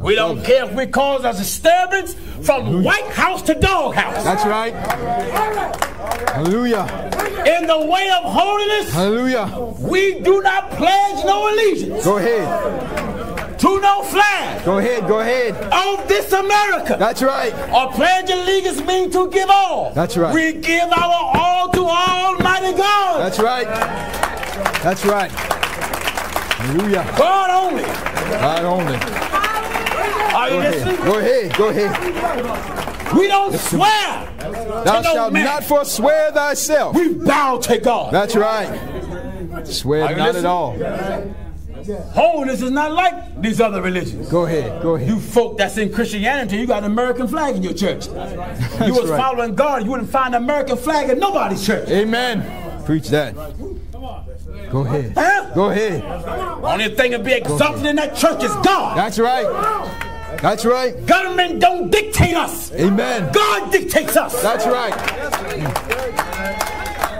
We don't care if we cause a disturbance from White House to doghouse. That's right. Hallelujah. In the way of holiness, Hallelujah. we do not pledge no allegiance Go ahead. to no flag Go ahead. Go ahead. of this America. That's right. Or pledge allegiance means to give all. That's right. We give our all to Almighty God. That's right. That's right. Hallelujah. God only. God only. Are you Go ahead. listening? Go ahead. Go ahead. We don't swear. Thou shalt man. not forswear thyself. We bow to God. That's right. Swear not at all. Holiness is not like these other religions. Go ahead. Go ahead. You folk that's in Christianity, you got an American flag in your church. you was right. following God, you wouldn't find an American flag in nobody's church. Amen. Preach that. Go ahead. Go ahead. Only thing to be exalted in that church is God. That's right. That's right. Government don't dictate us. Amen. God dictates us. That's right.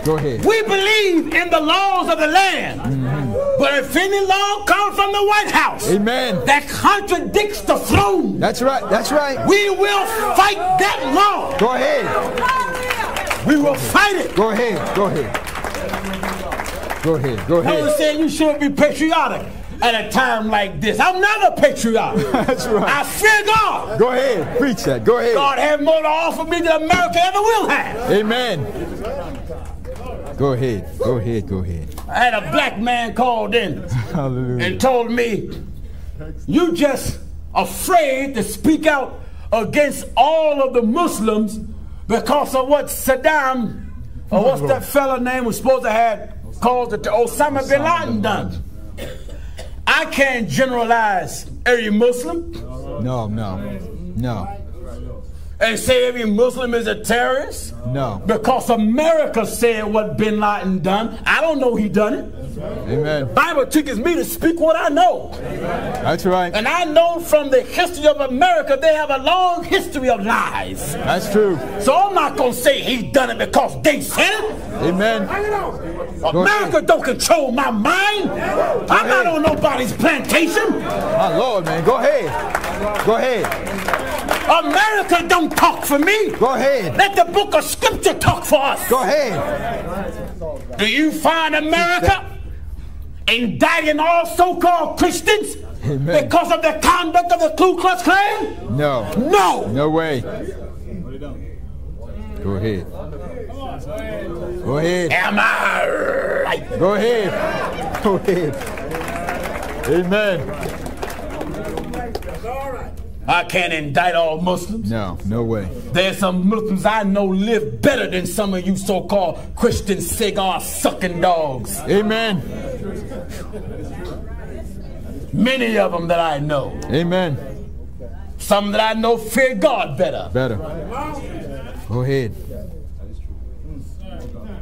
Go ahead. We believe in the laws of the land. Mm-hmm. But if any law comes from the White House Amen. that contradicts the throne, That's right. That's right. we will fight that law. Go ahead. We will fight it. Go ahead. Go ahead. Go ahead. Go I was ahead. saying you shouldn't be patriotic at a time like this. I'm not a patriot. That's right. I fear God. Go ahead. Preach that. Go ahead. God has more to offer me than America ever will have. Amen. Go ahead. Go ahead. Go ahead. I had a black man called in Hallelujah. and told me, you just afraid to speak out against all of the Muslims because of what Saddam, or what's oh, that fella name was supposed to have called it to Osama bin Laden done. I can't generalize. Every Muslim? No, no, no, and say every Muslim is a terrorist no. because America said what bin Laden done. I don't know he done it. Amen. Bible teaches me to speak what I know. That's right. And I know from the history of America, they have a long history of lies. That's true. So I'm not going to say he done it because they said it. Amen. America don't control my mind. I'm not on nobody's plantation. My Lord, man. Go ahead. Go ahead. America don't talk for me. Go ahead. Let the book of scripture talk for us. Go ahead. Do you find America indicting all so-called Christians Amen. because of the conduct of the Ku Klux Klan? No. No. No way. Go ahead. Go ahead. Am I right? Go ahead. Go ahead. Amen. I can't indict all Muslims. No, no way. There's some Muslims I know live better than some of you so-called Christian cigar sucking dogs. Amen. Many of them that I know. Amen. Some that I know fear God better. Better. Go ahead.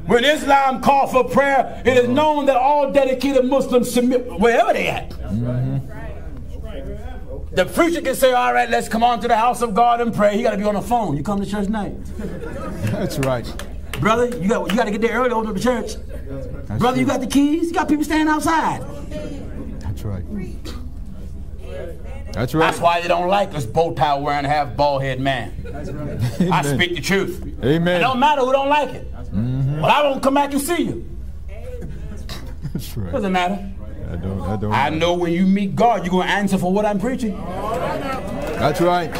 When Islam calls for prayer, it is known that all dedicated Muslims submit wherever they at. Mm-hmm. The preacher can say, all right, let's come on to the house of God and pray. He got to be on the phone. You come to church night. That's right. Brother, you got, you got to get there early to open up the church. That's Brother, you got the keys. You got people standing outside. That's right. That's right. That's why they don't like us bow tie wearing half bald head man. I speak the truth. Amen. It don't matter who don't like it. Mm-hmm. But I won't come back and see you. That's right. Doesn't matter. I don't. I don't. I know when you meet God, you're going to answer for what I'm preaching. That's right.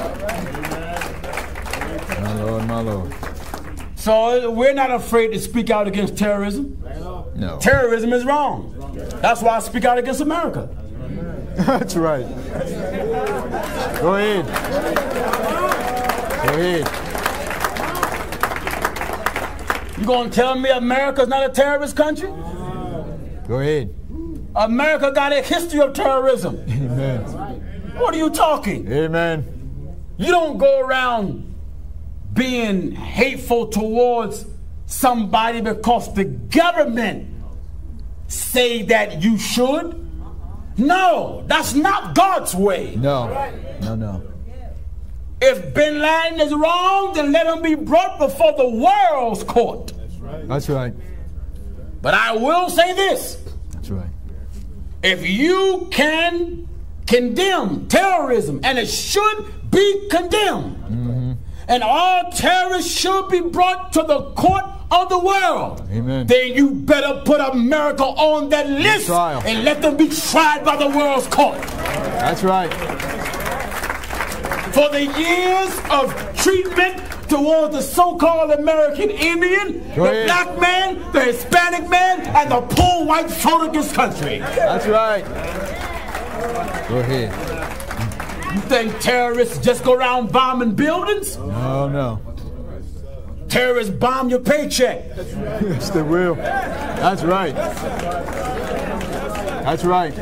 My Lord, my Lord. So we're not afraid to speak out against terrorism. No. Terrorism is wrong. That's why I speak out against America. That's right. Go ahead. Go ahead. You going to tell me America's not a terrorist country? Go ahead. America got a history of terrorism. Amen. What are you talking? Amen. You don't go around being hateful towards somebody because the government say that you should. No, that's not God's way. No. No, no. If Bin Laden is wrong, then let him be brought before the world's court. That's right. That's right. But I will say this. That's right. If you can condemn terrorism, and it should be condemned. Mm-hmm. And all terrorists should be brought to the court of the world. Amen. Then you better put America on that list and let them be tried by the world's court. That's right. For the years of treatment towards the so-called American Indian, Go the ahead. black man, the Hispanic man, and the poor white folk of this country. That's right. Go ahead. You think terrorists just go around bombing buildings? No, no. Terrorists bomb your paycheck. Yes, they will. That's right. That's right.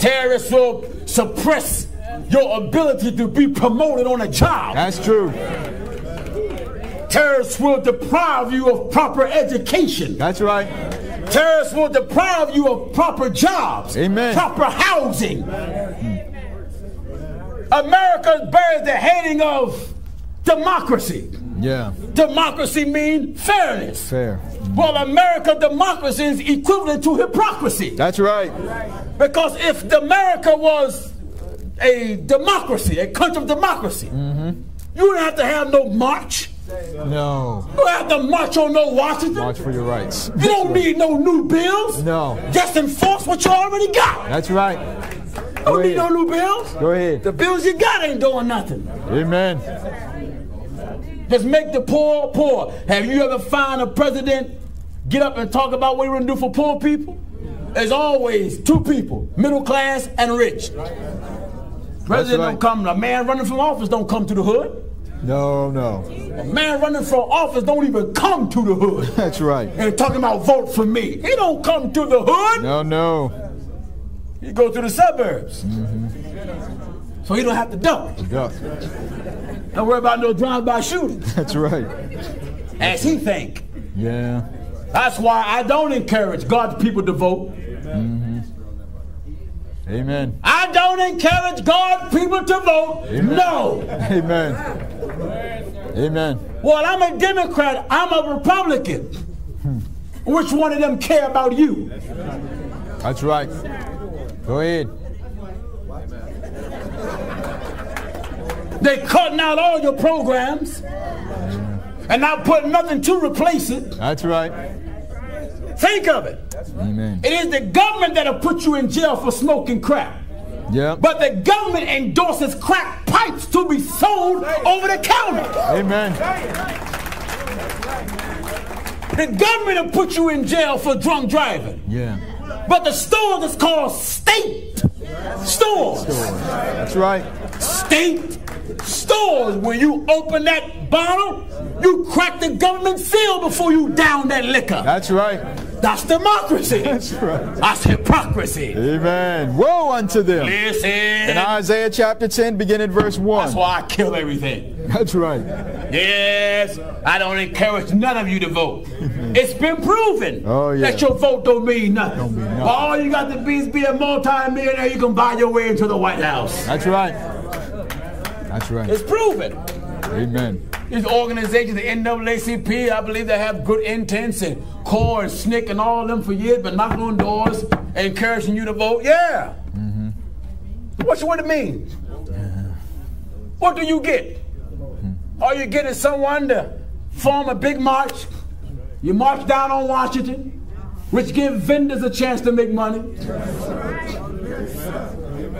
Terrorists will suppress your ability to be promoted on a job. That's true. Terrorists will deprive you of proper education. That's right. Terrorists will deprive you of proper jobs, Amen. proper housing. Amen. America bears the heading of democracy. Yeah. Democracy means fairness. Fair. Well, America democracy is equivalent to hypocrisy. That's right. Because if America was a democracy, a country of democracy, Mm-hmm. you wouldn't have to have no march. No. You have to march on no Washington. March for your rights. You don't need no new bills. No. Just enforce what you already got. That's right. You don't need no new bills. Go ahead. The bills you got ain't doing nothing. Amen. Just make the poor poor. Have you ever found a president get up and talk about what we're gonna do for poor people? There's always two people, middle class and rich. President right. don't come, a man running from office don't come to the hood. No, no. A man running for office don't even come to the hood. That's right. And talking about vote for me. He don't come to the hood. No, no. He go to the suburbs. Mm-hmm. So he don't have to duck. Duck. Don't worry about no drive-by shooting. That's right. As he think. Yeah. That's why I don't encourage God's people to vote. Mm-hmm. Amen. I don't encourage God's people to vote. No. Amen. Amen. Well, I'm a Democrat. I'm a Republican. Which one of them care about you? That's right. Go ahead. They cutting out all your programs and not putting nothing to replace it. That's right. Think of it. Amen. It is the government that'll put you in jail for smoking crack. Yeah. But the government endorses crack pipes to be sold over the counter. Amen. The government will put you in jail for drunk driving. Yeah. But the store is called state stores. That's right. State stores. When you open that bottle, you crack the government seal before you down that liquor. That's right. That's democracy. That's right. That's hypocrisy. Amen. Woe unto them. Listen. In Isaiah chapter 10, beginning verse 1. That's why I kill everything. That's right. Yes, I don't encourage none of you to vote. It's been proven Oh, yeah. that your vote don't mean nothing. Don't mean nothing. All you got to be is be a multi-millionaire. You can buy your way into the White House. That's right. That's right. It's proven. Amen. These organizations, the NAACP, I believe they have good intents and CORE and SNCC and all of them for years, but knocking on doors and encouraging you to vote. Yeah. What's what it mean? What do you get? Mm-hmm. All you get is someone to form a big march. You march down on Washington, which give vendors a chance to make money.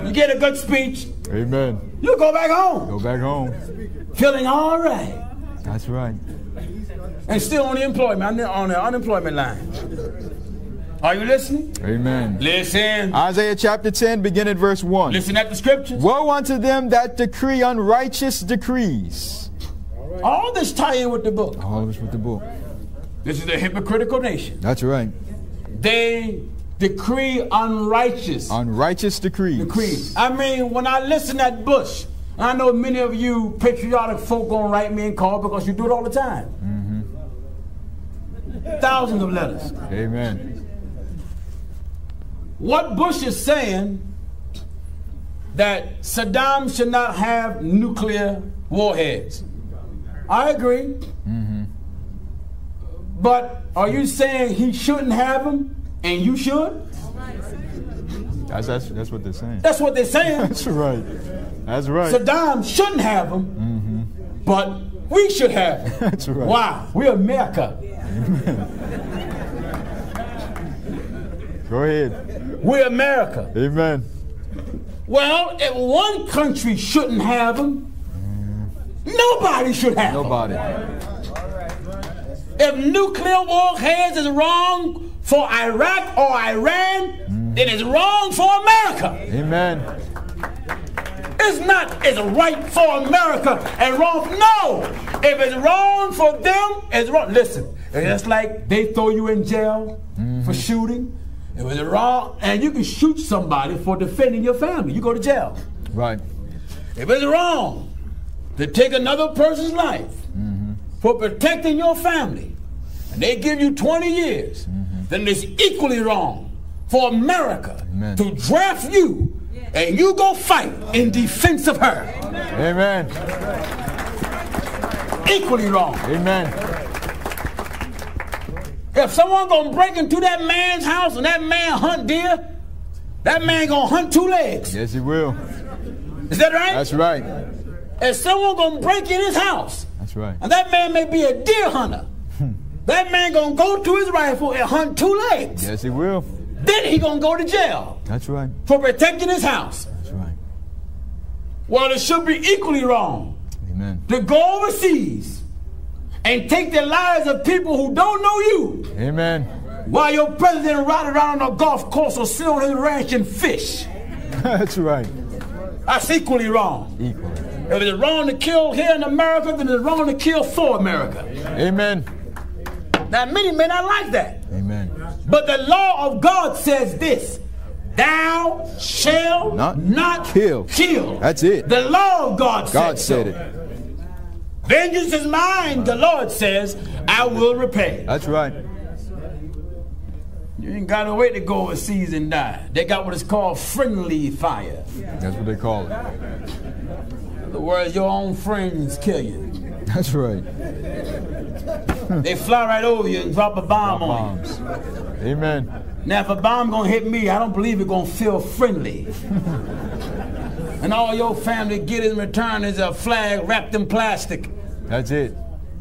You get a good speech. Amen. You go back home Go back home. Feeling all right. That's right. and still on the employment on the, unemployment line. Are you listening? Amen. Listen. Isaiah chapter 10, beginning verse 1. Listen at the scriptures. Woe unto them that decree unrighteous decrees. All this tie in with the book. All this with the book. This is a hypocritical nation. That's right. They decree unrighteous Unrighteous decrees. decrees. I mean, when I listen at Bush, I know many of you patriotic folk gonna write me and call because you do it all the time. Mm-hmm. Thousands of letters. Amen. What Bush is saying that Saddam should not have nuclear warheads. I agree. Mm-hmm. But are you saying he shouldn't have them and you should? That's, that's, that's what they're saying. That's what they're saying. That's right. That's right. Saddam shouldn't have them, Mm-hmm. but we should have them. That's right. Why? We're America. Go ahead. We're America. Amen. Well, if one country shouldn't have them, nobody should have them. Nobody. If nuclear warheads is wrong for Iraq or Iran, then it's wrong for America. Amen. It's not it's right for America and wrong. No, if it's wrong for them, it's wrong. Listen, it's like they throw you in jail for mm-hmm. shooting. If it's wrong, and you can shoot somebody for defending your family, you go to jail. Right. If it's wrong to take another person's life mm-hmm. for protecting your family, and they give you 20 years, mm-hmm. then it's equally wrong for America Amen. to draft you and you go fight in defense of her. Amen. Equally wrong. Amen. If someone gonna break into that man's house and that man hunt deer, that man gonna hunt two legs. Yes, he will. Is that right? That's right. if someone gonna break in his house, That's right. and that man may be a deer hunter, hmm. that man gonna go to his rifle and hunt two legs. Yes, he will. Then he gonna go to jail That's right. for protecting his house. That's right. Well, it should be equally wrong Amen. to go overseas and take the lives of people who don't know you Amen. while your president ride around on a golf course or sit on his ranch and fish. That's right. That's equally wrong. Equally. If it's wrong to kill here in America, then it's wrong to kill for America. Amen. Now, many may not like that. Amen. But the law of God says this Thou shalt Not not, kill. kill. That's it. The law of God, God said so. it. Vengeance is mine, the Lord says, I will repay. That's right. You ain't got to way to go overseas and die. They got what is called friendly fire. That's what they call it. In other words, your own friends kill you. That's right. They fly right over you and drop a bomb on you. Amen. Now, if a bomb gonna hit me, I don't believe it gonna feel friendly. and all your family get in return is a flag wrapped in plastic That's it.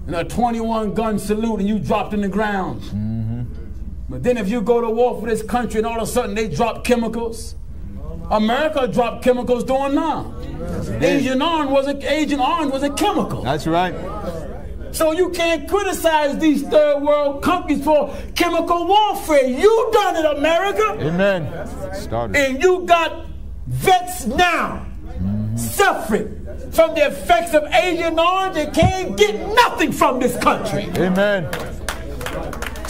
and a 21 gun salute, and you dropped in the ground. Mm-hmm. But then, if you go to war for this country and all of a sudden they drop chemicals, America dropped chemicals during now. Agent Orange was a Agent Orange was a chemical. That's right. So you can't criticize these third world countries for chemical warfare. You done it, America. Amen. Started. And you got vets now suffering from the effects of Agent Orange and can't get nothing from this country. Amen.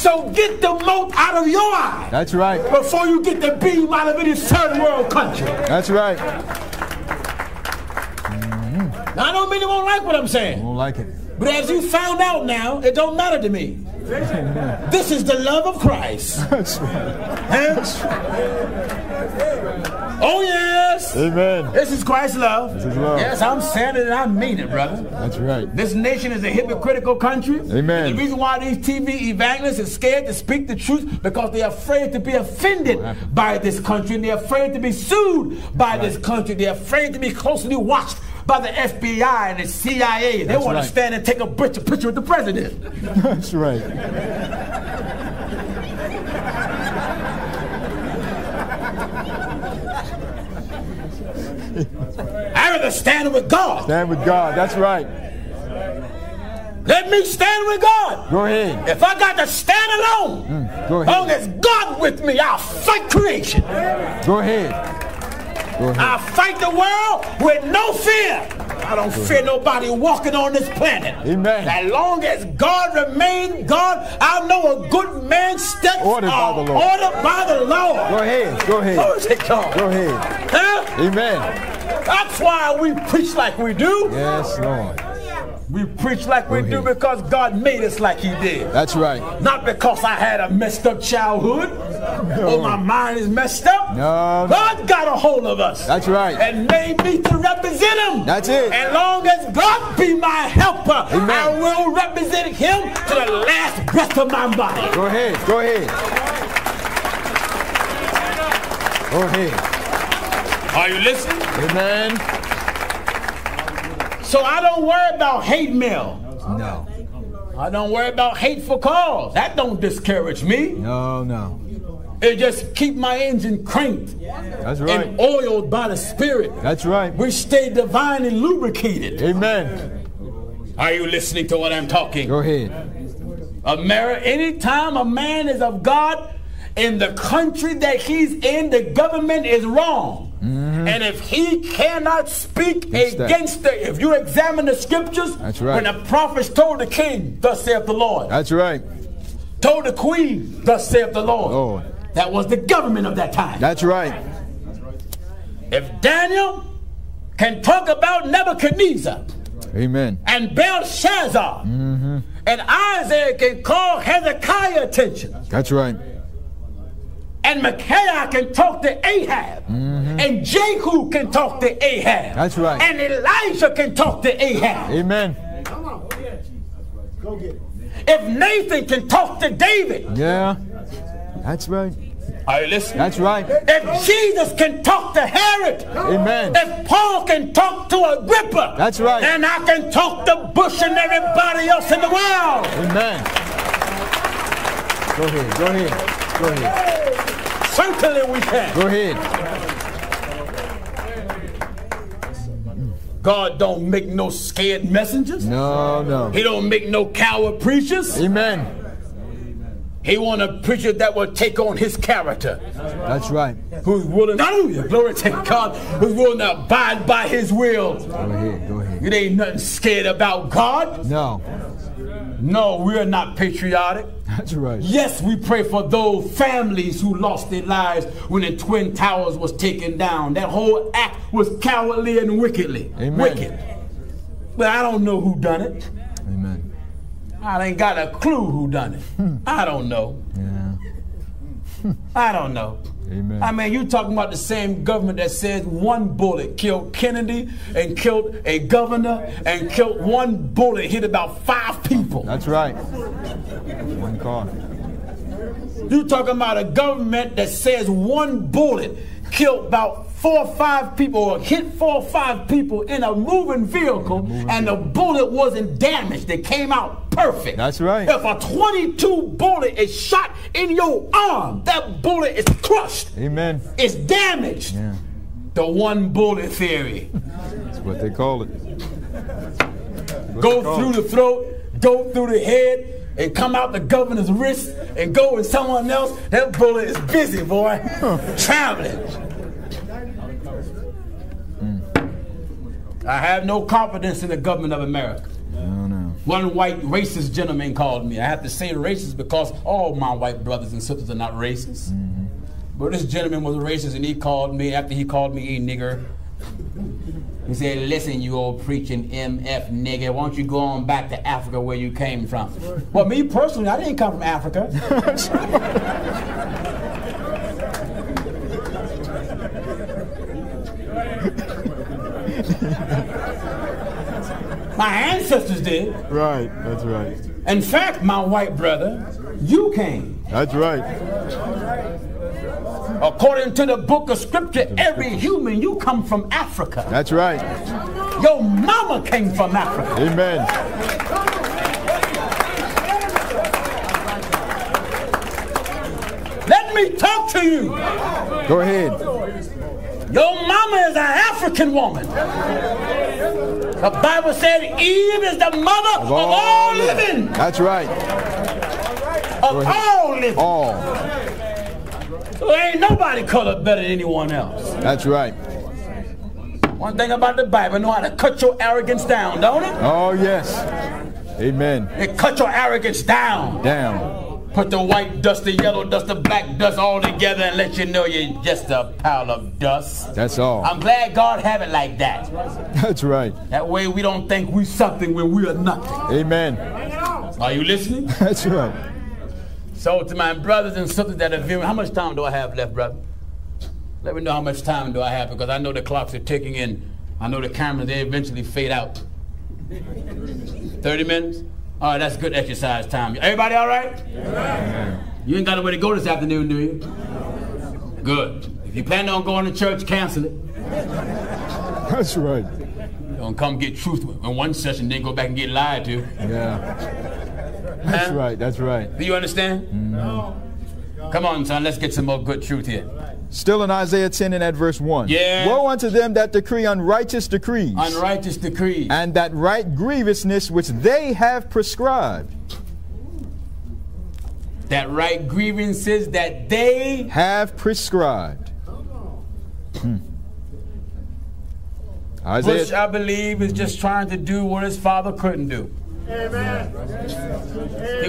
So get the mote out of your eye That's right. before you get the beam out of any third world country. That's right. Now, I don't mean you won't like what I'm saying, Won't like it. but as you found out now, it don't matter to me. This is the love of Christ. That's right. Huh? Oh, yes. Amen. This is Christ's love. This is love. Yes, I'm saying it and I mean it, brother. That's right. This nation is a hypocritical country. Amen. And the reason why these TV evangelists are scared to speak the truth because they're afraid to be offended by this country and they're afraid to be sued by this country. They're afraid to be closely watched by the FBI and the CIA. They That's want right. to stand and take a picture picture with the president. That's right. I'd rather stand with God. Stand with God. That's right. Let me stand with God. Go ahead. If I got to stand alone, mm, Go as long as God with me, I'll fight creation. Go ahead. I fight the world with no fear. I don't fear nobody walking on this planet. Amen. As long as God remains God, I know a good man's steps Ordered by the Lord. ordered by the Lord. Go ahead. Go ahead. Glory to God. Go ahead. Huh? Amen. That's why we preach like we do. Yes, Lord. We preach like we do because God made us like He did. That's right. Not because I had a messed up childhood or my mind is messed up. No, no. God got a hold of us. That's right. And made me to represent Him. That's it. As long as God be my helper, Amen. I will represent Him to the last breath of my body. Go ahead. Go ahead. Go ahead. Are you listening? Amen. So I don't worry about hate mail. No. I don't worry about hateful calls. That don't discourage me. No, no. It just keep my engine cranked That's right. and oiled by the Spirit. That's right. We stay divinely lubricated. Amen. Are you listening to what I'm talking? Go ahead. America, anytime a man is of God in the country that he's in, the government is wrong. Mm-hmm. And if he cannot speak Against that. the, if you examine the scriptures, That's right. when the prophets told the king, thus saith the Lord, That's right. told the queen, thus saith the Lord, Lord. that was the government of that time. That's right. if Daniel can talk about Nebuchadnezzar Amen. and Belshazzar, mm-hmm. and Isaiah can call Hezekiah attention, That's right. And Micaiah can talk to Ahab, mm-hmm. and Jehu can talk to Ahab, That's right. and Elijah can talk to Ahab. Amen. Come on. Go get it. If Nathan can talk to David, Yeah. That's right. are you listening? That's right. If Jesus can talk to Herod, Amen. if Paul can talk to Agrippa, That's right. then I can talk to Bush and everybody else in the world. Amen. Go ahead. Go ahead. Go ahead. Certainly we can. Go ahead. God don't make no scared messengers. No, no. He don't make no coward preachers. Amen. He want a preacher that will take on his character. That's right. Who's willing, hallelujah, glory to God, who's willing to abide by his will. Go ahead. Go ahead. It ain't nothing scared about God. No. No, we're not patriotic. That's right. Yes, we pray for those families who lost their lives when the Twin Towers was taken down. That whole act was cowardly and wickedly. Amen. Wicked. But I don't know who done it. Amen. I ain't got a clue who done it. Hmm. I don't know. Yeah. I don't know. Amen. I mean, you talking about the same government that says one bullet killed Kennedy and killed a governor and killed one bullet hit about five people. That's right. One car. You talking about a government that says one bullet killed about four or five people or hit four or five people in a moving vehicle and the bullet wasn't damaged. It came out perfect. That's right. If a 22 bullet is shot in your arm, that bullet is crushed. Amen. It's damaged. Yeah. The one bullet theory. That's what they call it. go through the throat, go through the head, and come out the governor's wrist and go with someone else. That bullet is busy, boy. Traveling. I have no confidence in the government of America. No, no. One white racist gentleman called me. I have to say racist because all my white brothers and sisters are not racist. Mm-hmm. But this gentleman was a racist and he called me, after he called me a nigger, he said, listen, you old preaching MF nigger, why don't you go on back to Africa where you came from? Well, me personally, I didn't come from Africa. My ancestors did. Right. That's right. In fact, my white brother, you came. That's right. According to the book of scripture, every human, you come from Africa. That's right. Your mama came from Africa. Amen. Let me talk to you. Go ahead. Your mama is an African woman. The Bible said Eve is the mother of all living. That's right. Of all living. All. There ain't nobody colored better than anyone else. That's right. One thing about the Bible, know how to cut your arrogance down, don't it? Oh, yes. Amen. It cut your arrogance down. Down. Put the white dust, the yellow dust, the black dust all together and let you know you're just a pile of dust. That's all. I'm glad God have it like that. That's right. That way we don't think we something when we are nothing. Amen. Are you listening? That's right. So to my brothers and sisters that are viewing, how much time do I have left, brother? Let me know how much time do I have because I know the clocks are ticking in. I know the cameras, they eventually fade out. 30 minutes? All right, that's good exercise time. Everybody all right? You ain't got nowhere to go this afternoon, do you? Good. If you plan on going to church, cancel it. That's right. Don't come get truth in one session, then go back and get lied to. Yeah. That's Huh? right. That's right. Do you understand? No. Come on, son, let's get some more good truth here. Still in Isaiah 10 and at verse 1. Yeah. Woe unto them that decree unrighteous decrees, Unrighteous decrees. and that right grievousness which they have prescribed. that right grievances that they Have prescribed. Hmm. Isaiah, Bush, I believe, is just trying to do what his father couldn't do. He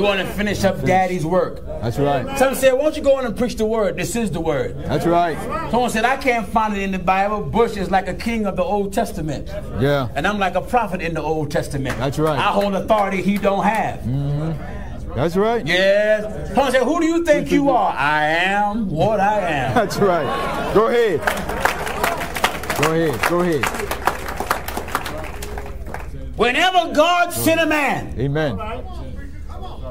wanted to finish up daddy's work. that's right. Some said, won't you go in and preach the word? This is the word. That's right. Someone said, I can't find it in the Bible. Bush is like a king of the Old Testament. Yeah. And I'm like a prophet in the Old Testament. That's right. I hold authority he don't have. Mm-hmm. That's right. Yes. Someone said, who do you think you are? I am what I am. That's right. Go ahead. Go ahead. Go ahead. Whenever God sent a man, Amen.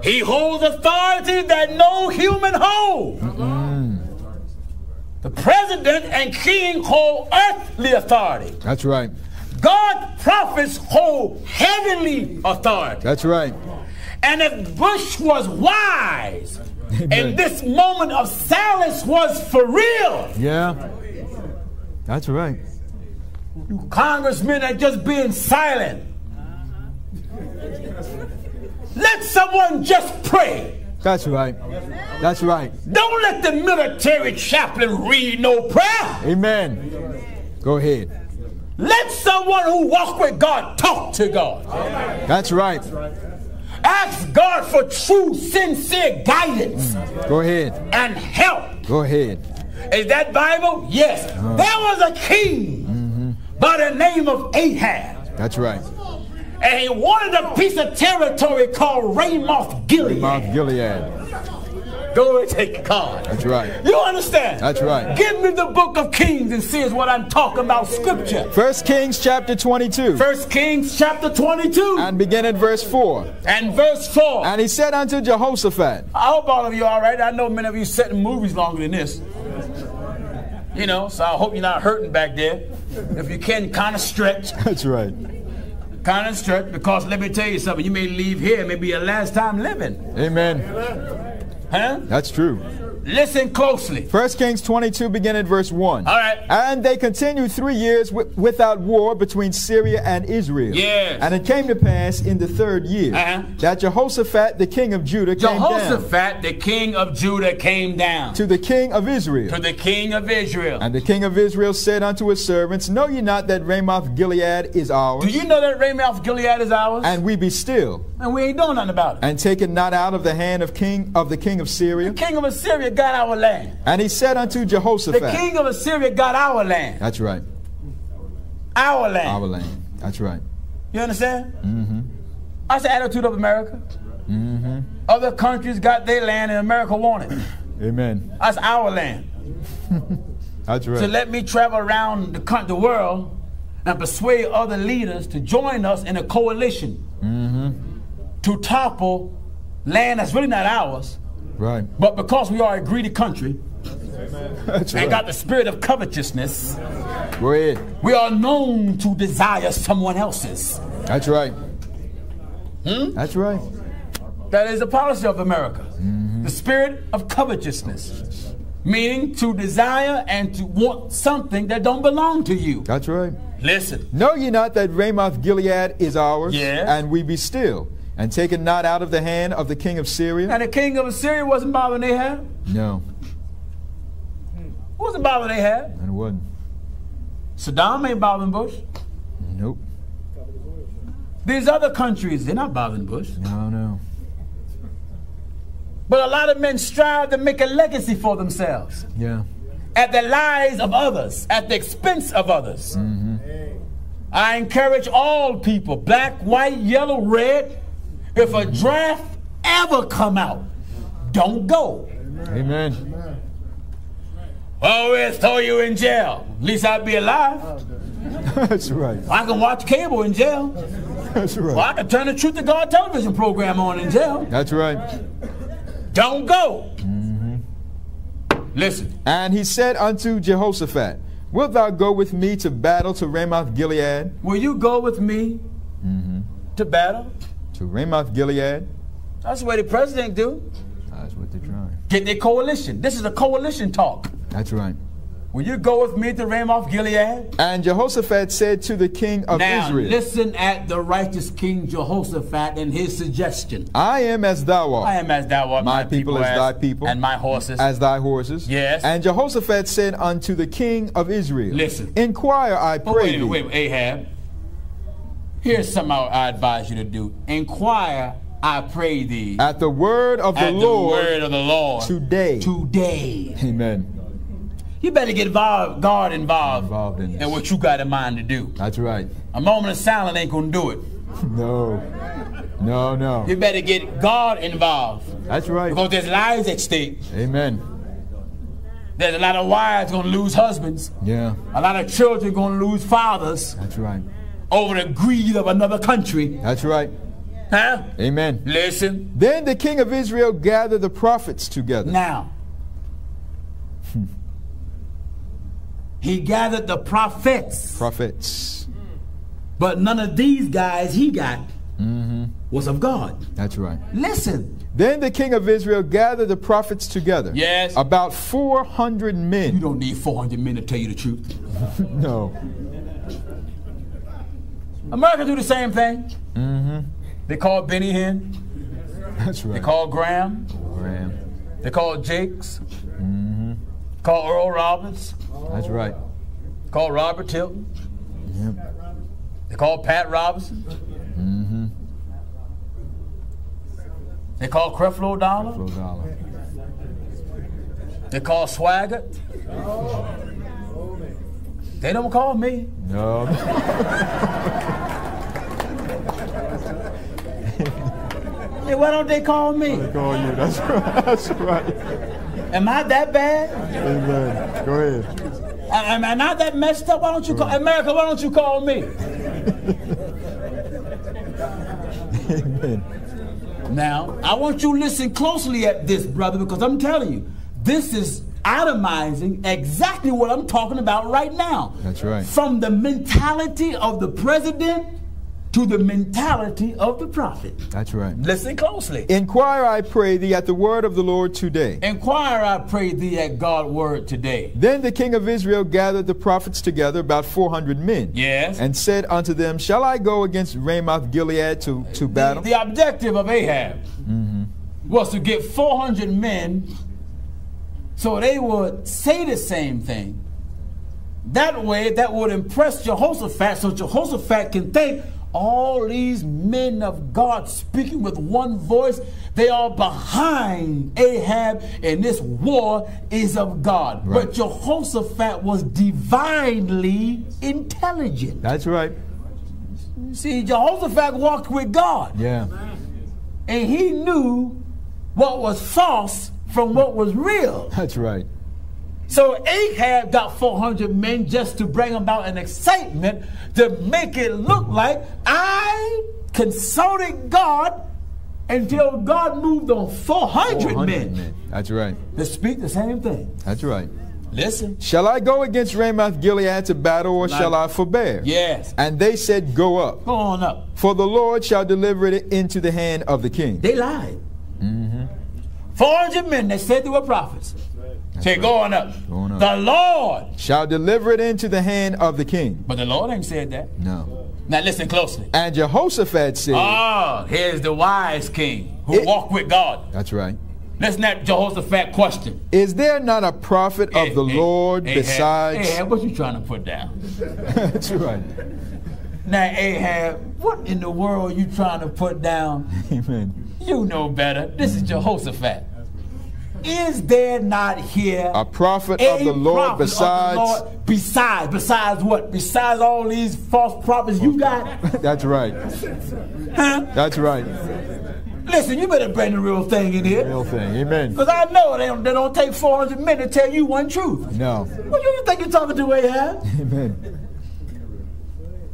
he holds authority that no human holds. The president and king hold earthly authority. That's right. God prophets hold heavenly authority. That's right. And if Bush was wise, Amen. and this moment of silence was for real, Yeah. That's right. you congressmen are just being silent. Let someone just pray. That's right. That's right. Don't let the military chaplain read no prayer. Amen. Go ahead. Let someone who walks with God talk to God. That's right. Ask God for true, sincere guidance Go ahead. and help. Go ahead. Is that Bible? Yes. Uh-huh. There was a king Mm-hmm. by the name of Ahab, That's right. And he wanted a piece of territory called Ramoth Gilead. Mount Gilead. Go and take God. That's right. You understand? That's right. Give me the book of Kings and see what I'm talking about, scripture. First Kings chapter 22 First Kings chapter 22 and begin at verse 4. and verse 4. And he said unto Jehoshaphat, I hope all of you are all right. I know many of you sit in movies longer than this. You know, so I hope you're not hurting back there. If you can, kind of stretch. That's right. Kind of because let me tell you something. You may leave here, maybe your last time living. Amen. Huh? That's true. Listen closely. First Kings 22 begin at verse 1. All right. And they continued three years wi- without war between Syria and Israel. Yes. And it came to pass in the third year Uh-huh. that Jehoshaphat, the king of Judah, came down Jehoshaphat, the king of Judah, came down to the king of Israel. to the king of Israel. And the king of Israel said unto his servants, Know ye not that Ramoth Gilead is ours? Do you know that Ramoth Gilead is ours? and we be still, And we ain't doing nothing about it. and take it not out of the hand of king of the king of Syria? The king of Assyria got our land. And he said unto Jehoshaphat, The king of Assyria got our land. That's right, Our land. our land. That's right. You understand? Mm-hmm. That's the attitude of America. Mm-hmm. Other countries got their land and America want it. Amen. That's our land. That's So right. let me travel around the, the world and persuade other leaders to join us in a coalition to topple land that's really not ours, Right. but because we are a greedy country and got the spirit of covetousness, Go ahead. we are known to desire someone else's. That's right. Hmm? That's right. That is the policy of America. The spirit of covetousness. Meaning to desire and to want something that don't belong to you. That's right. Listen. Know ye not that Ramoth Gilead is ours? Yes. And we be still, and take it not out of the hand of the king of Syria? And the king of Assyria wasn't bothering Ahab. No, Wasn't bothering Ahab. and it wasn't. Saddam ain't bothering Bush. Nope. These other countries, they're not bothering Bush. No, no. But a lot of men strive to make a legacy for themselves Yeah. at the lives of others, at the expense of others. Mm-hmm. I encourage all people, black, white, yellow, red, if a draft ever come out, don't go. Amen. Always throw you in jail. At least I'd be alive. That's right. I can watch cable in jail. That's Or right. I can turn the Truth to God television program on in jail. That's right. Don't go. Mm-hmm. Listen. And he said unto Jehoshaphat, Wilt thou go with me to battle to Ramoth Gilead? Will you go with me mm-hmm. to battle? To Ramoth Gilead? That's what the president do. That's what they're trying. Get their coalition. This is a coalition talk. That's right. Will you go with me to Ramoth Gilead? And Jehoshaphat said to the king of now, Israel, listen at the righteous King Jehoshaphat and his suggestion. I am as thou art. I am as thou art, My people as thy people, and my horses. as thy horses. Yes. And Jehoshaphat said unto the king of Israel, Listen. Inquire, I Oh, pray wait, thee. wait, wait, Ahab. Here's something I, I advise you to do. Inquire, I pray thee, At the word of the at Lord the word of the Lord today. today. Amen. You better get involved, God involved, Involved in in what you got in mind to do. That's right. A moment of silence ain't gonna do it. No. No, no. You better get God involved That's right. because there's lives at stake. Amen. There's a lot of wives gonna lose husbands. Yeah. A lot of children gonna lose fathers That's right. Over the greed of another country. That's right. Huh? Amen. Listen Then the king of Israel gathered the prophets together. now. Hmm. He gathered the prophets, Prophets. but none of these guys he got mm-hmm. was of God. That's right. Listen, Then the king of Israel gathered the prophets together. Yes. About 400 men. you don't need 400 men to tell you the truth. No. America do the same thing. They call Benny Hinn. That's They right. call Graham. Ram. They call Jakes. Mm-hmm. Call Oral Roberts. That's right. Call Robert Tilton. Yep. They call Pat Robinson. Mm-hmm. They call Creflo Dollar. Full dollar. They call Swaggart. They don't call me. No. why don't they call me? They call you. That's right. That's right. Am I that bad? Amen. Go ahead. Am I not that messed up? Why don't you call America? Why don't you call me? Amen. Now, I want you to listen closely at this, brother, because I'm telling you, this is atomizing exactly what I'm talking about right now. That's right. From the mentality of the president to the mentality of the prophet. That's right. Listen closely. Inquire, I pray thee, at the word of the Lord today. Inquire, I pray thee, at God's word today. Then the king of Israel gathered the prophets together, about 400 men. Yes. And said unto them, Shall I go against Ramoth Gilead to, to battle? The objective of Ahab mm-hmm. was to get 400 men so they would say the same thing. That way, that would impress Jehoshaphat so Jehoshaphat can think all these men of God speaking with one voice, they are behind Ahab, and this war is of God. Right. But Jehoshaphat was divinely intelligent. That's right. See, Jehoshaphat walked with God Yeah. and he knew what was false from what was real. That's right. So Ahab got 400 men just to bring about an excitement to make it look like I consulted God until God moved on 400, 400 men, That's right. to speak the same thing. That's right. Listen. Shall I go against Ramoth Gilead to battle, or shall I forbear? Yes. And they said, Go up, Go on up. for the Lord shall deliver it into the hand of the king. They lied. Mm-hmm. 400 men that said they were prophets. Say, go on up. Go on up. The Lord. Shall deliver it into the hand of the king. But the Lord ain't said that. No. Now listen closely. And Jehoshaphat said, Ah, here's the wise king who It- walked with God. That's right. Listen at Jehoshaphat question. Is there not a prophet of the Hey, hey, Lord Ahab, besides? Ahab, what you trying to put down? That's right. Now, Ahab, what in the world are you trying to put down? Amen. You know better. This is Jehoshaphat. Is there not here A prophet a of the Lord of the besides? Lord? Besides, besides what? Besides all these false prophets you got? That's right. Huh? That's right. Listen, you better bring the real thing in here. Real thing. Amen. Because I know they don't, they don't take 400 men to tell you one truth. No. What do you think you're talking to, Ahab? Amen.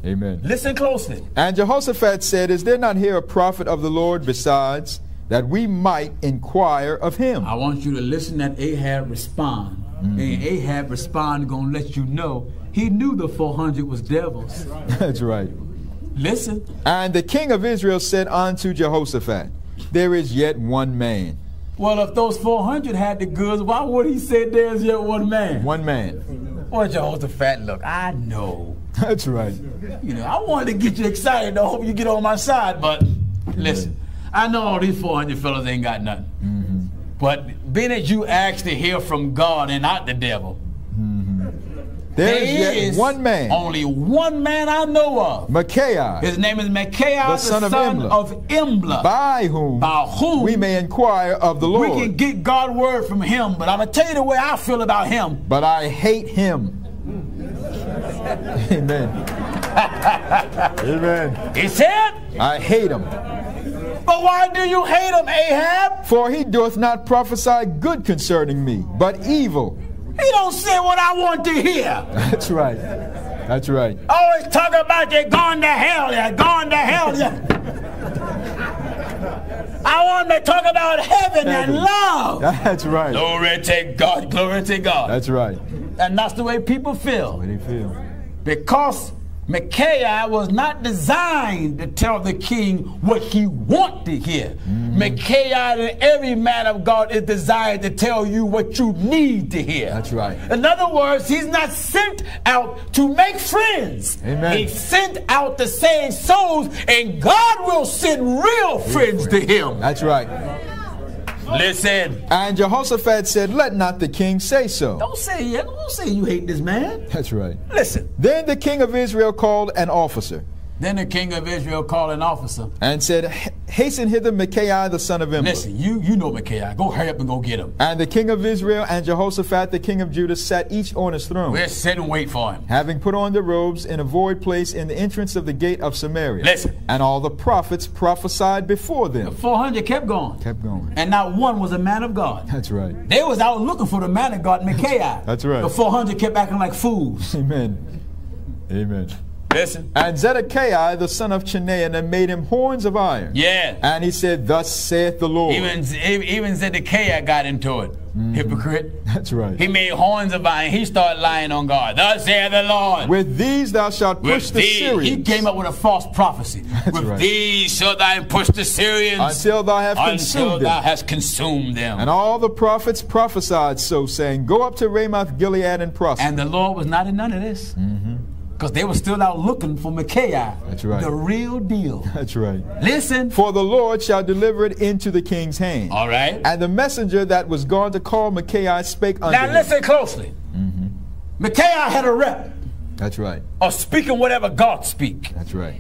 Amen. Listen closely. And Jehoshaphat said, Is there not here a prophet of the Lord besides that we might inquire of him. I want you to listen that Ahab respond. Mm-hmm. And Ahab respond gonna let you know he knew the 400 was devils. That's right. Listen. And the king of Israel said unto Jehoshaphat, There is yet one man. Well, if those 400 had the goods, why would he say there's yet one man? One man. Well, Jehoshaphat, look, I know. That's right. You know, I wanted to get you excited. I hope you get on my side, but listen, I know all these 400 fellas ain't got nothing. Mm-hmm. But being that you asked to hear from God and not the devil, mm-hmm. There is there yet is one man, only one man I know of. Micaiah, His name is Micaiah, the, son of Imlah. of Imlah. by whom, By whom we may inquire of the Lord. we can get God word from him, but I'm gonna tell you the way I feel about him. but I hate him. Amen. Amen. He said, I hate him. "But why do you hate him, Ahab? For he doth not prophesy good concerning me, but evil. He don't say what I want to hear. That's right. That's right. Always talk about you going to hell, you going to hell. I want to talk about heaven and love. That's right. Glory to God, glory to God. That's right. And that's the way people feel. What do you feel? Because Micaiah was not designed to tell the king what he wanted to hear. Mm-hmm. Micaiah and every man of God is designed to tell you what you need to hear. That's right. In other words, he's not sent out to make friends. Amen. He's sent out to save souls, and God will send real friends to him. That's right. Listen. And Jehoshaphat said, Let not the king say so. Don't say yeah, don't say you hate this man. That's right. Listen. Then the king of Israel called an officer Then the king of Israel called an officer. and said, Hasten hither Micaiah the son of Imlah. Listen, you you know Micaiah. Go hurry up and go get him. And the king of Israel and Jehoshaphat the king of Judah sat each on his throne, We'll sit and wait for him. having put on their robes in a void place in the entrance of the gate of Samaria. Listen. And all the prophets prophesied before them. 400 kept going. Kept going. And not one was a man of God. That's right. They was out looking for the man of God, Micaiah. That's right. The 400 kept acting like fools. Amen. Amen. Listen. And Zedekiah the son of Chenaanah made him horns of iron. Yeah. And he said, Thus saith the Lord. Even even Zedekiah got into it. Mm-hmm. Hypocrite. That's right. He made horns of iron. He started lying on God. Thus saith the Lord. With these thou shalt push With the these, Syrians. he came up with a false prophecy. With right. these shall thou push the Syrians until thou until consumed thou them. hast consumed them. And all the prophets prophesied so, saying, Go up to Ramoth Gilead and prosper. And the Lord was not in none of this. Mm-hmm. Because they were still out looking for Micaiah. That's right. The real deal. That's right. Listen. For the Lord shall deliver it into the king's hand. All right. And the messenger that was gone to call Micaiah spake unto Now him. listen closely. Mm-hmm. Micaiah had a rep That's right. of speaking whatever God speak. That's right.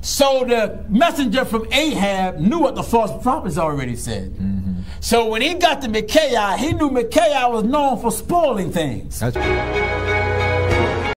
So the messenger from Ahab knew what the false prophets already said. Mm-hmm. So when he got to Micaiah, he knew Micaiah was known for spoiling things. That's